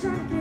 to